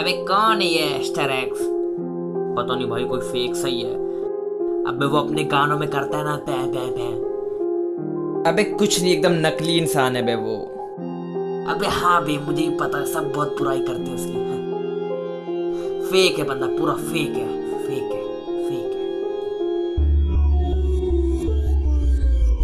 अबे कौन है ये एस्टर एक्स पता नहीं भाई कोई फेक सही है। अबे वो अपने गानों में करता है ना पै पै पै अबे कुछ नहीं एकदम नकली इंसान है बे वो। अबे हाँ बे मुझे ही पता है सब बहुत बुराई करते हैं उसकी। फेक है बंदा पूरा फेक है फेक है।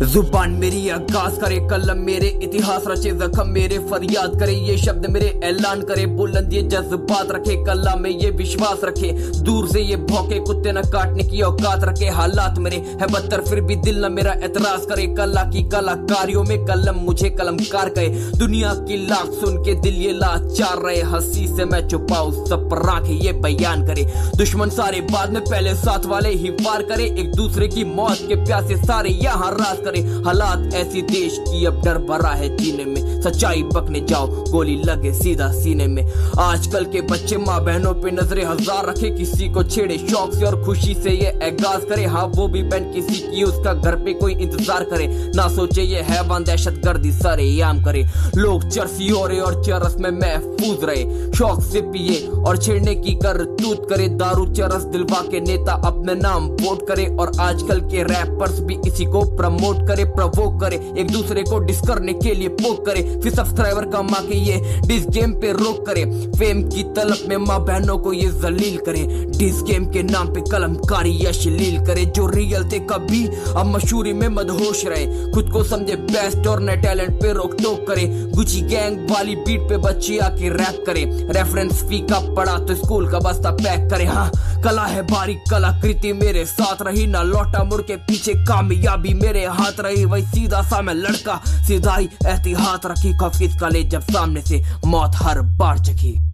ज़ुबान मेरी आगाज़ करे, कलम मेरे इतिहास रचे, जख्म मेरे फरियाद करे, ये शब्द मेरे ऐलान करे, बुलंद ये जज्बात रखे, कला में ये विश्वास रखे, दूर से ये भौके, कुत्ते न काटने की औकात रखे, हालात मेरे है बदतर, फिर भी दिल न मेरा एतराज़ करे, कला की कलाकारियों में कलम मुझे कलमकार कहे दुनिया की लाख सुन के दिल ये लाचार रहे, हँसी से मैं छुपाऊ सब राखे ये बयान करे, दुश्मन सारे बाद में पहले साथ वाले ही वार करे, एक दूसरे की मौत के प्यासे सारे यहाँ राज करे। हालात ऐसी देश की अब डर भरा है जीने में। सच्चाई पकने जाओ, गोली लगे सीधा सीने में। आजकल के बच्चे माँ बहनों पे नजरे हज़ार रखे। किसी को छेड़े शौक से और खुशी से ये एगाज करे। हाँ वो भी बहन किसी की उसका घर पे कोई इंतज़ार करे। ना सोचे ये हैवान दहशत गर्दी, सारे याम करे। लोग चरसी हो रहे और चरस में महफूज रहे। शौक से पिए और छेड़ने की कर तूत करे। दारू, चरस दिलवा के नेता अपने नाम वोट करे। और आजकल के रैपर्स भी इसी को प्रमोट प्रमोट करे प्रवोक करे। एक दूसरे को डिस करने के लिए पोक करे। फिर सब्सक्राइबर कमा के ये डिस गेम पे रोक करे। फेम की तलब में माँ बहनों को ये जलील करे। डिस गेम के नाम पे कलमकारी अश्लील करे। जो रियल थे कभी अब मशहूरी में मदहोश रहे। खुद को समझे बेस्ट और नए टैलेंट पे रोक टोक करे। गुची गैंग वाली बीट पे बच्ची आके रैप करे। रेफरेंस फ़ी का पड़ा तो स्कूल का बस्ता पैक करे। हाँ कला है बारीक कलाकृति मेरे साथ रही ना। लौटा मुड़ के पीछे कामयाबी मेरे हाथ हाथ रही वही सीधा सा मैं लड़का, सीधा ही एहतियात रखी खफीस का ले जब सामने से मौत हर बार चखी।